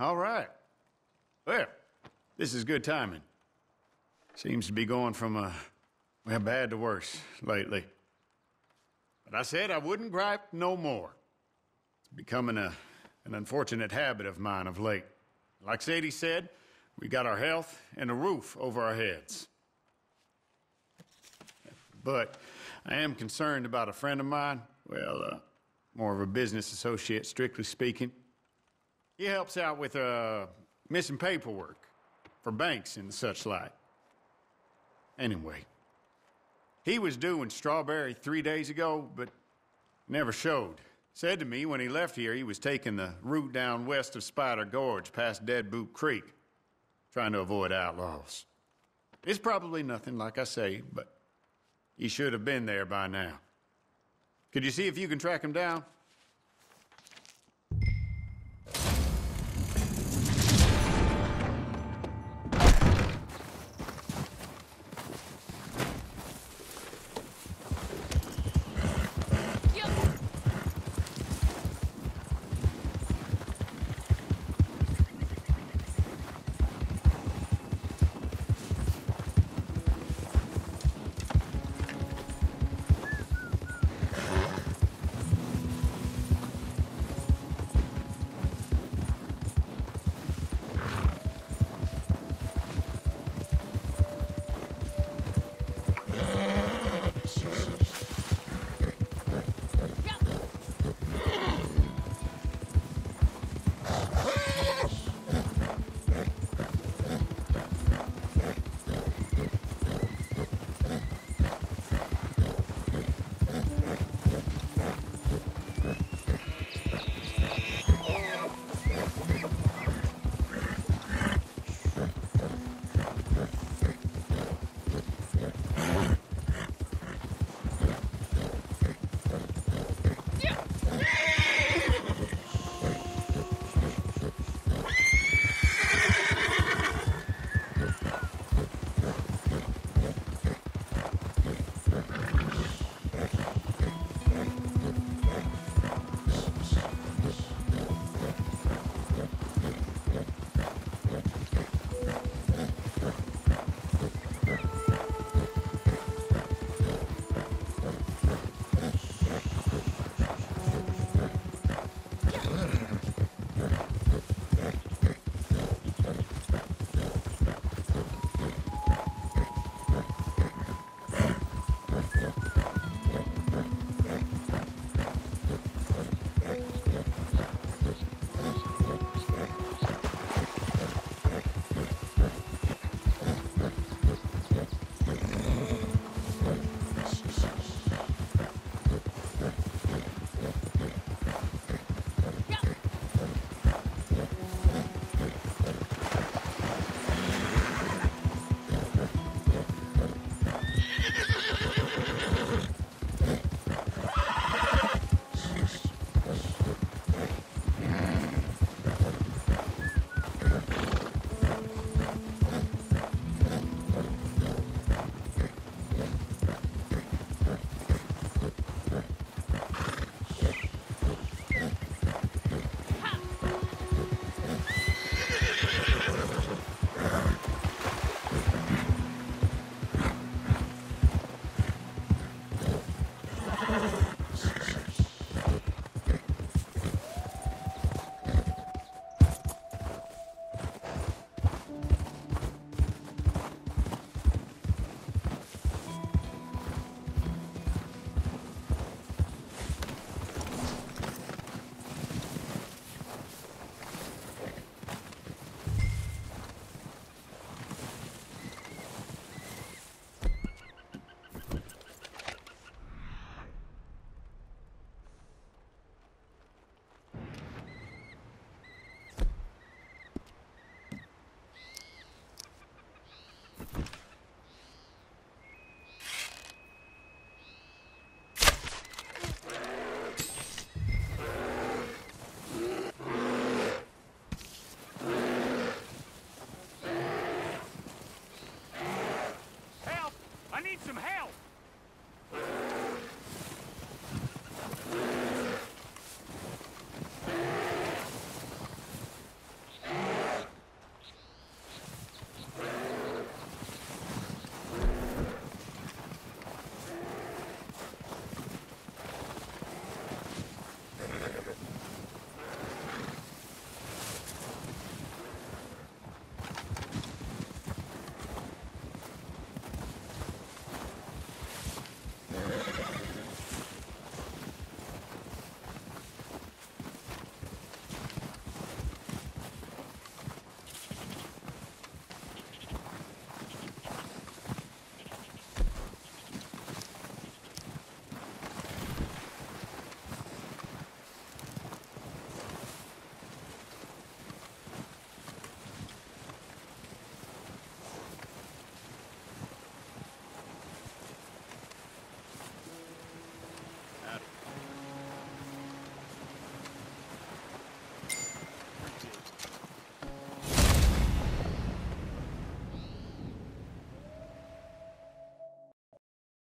All right. Well, this is good timing. Seems to be going from, uh, well, bad to worse lately. But I said I wouldn't gripe no more. It's becoming a, an unfortunate habit of mine of late. Like Sadie said, we got our health and a roof over our heads. But I am concerned about a friend of mine. Well, uh, more of a business associate, strictly speaking. He helps out with uh, missing paperwork for banks and such like. Anyway, he was due in Strawberry three days ago, but never showed. Said to me when he left here he was taking the route down west of Spider Gorge past Deadboot Creek, trying to avoid outlaws. It's probably nothing, like I say, but he should have been there by now. Could you see if you can track him down?